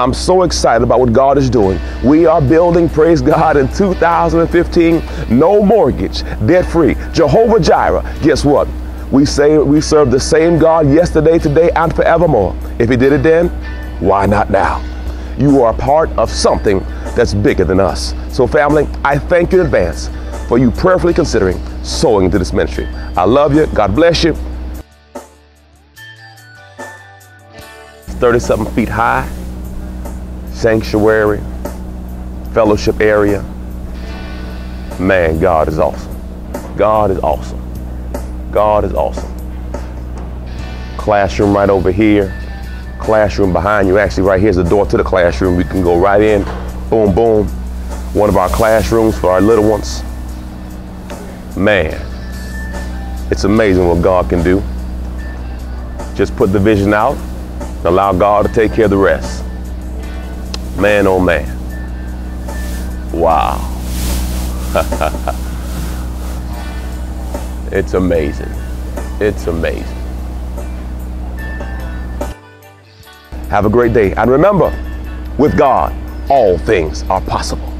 I'm so excited about what God is doing. We are building, praise God, in 2015, no mortgage, debt free. Jehovah Jireh, guess what? We say we serve the same God yesterday, today, and forevermore. If He did it then, why not now? You are a part of something that's bigger than us. So, family, I thank you in advance for you prayerfully considering sowing into this ministry. I love you. God bless you. 37 feet high, sanctuary, fellowship area. Man, God is awesome. God is awesome. God is awesome. Classroom right over here. Classroom behind you. Actually, right here's the door to the classroom. We can go right in. Boom, boom. One of our classrooms for our little ones. Man, it's amazing what God can do. Just put the vision out allow God to take care of the rest. Man, oh man. Wow. it's amazing. It's amazing. Have a great day. And remember, with God, all things are possible.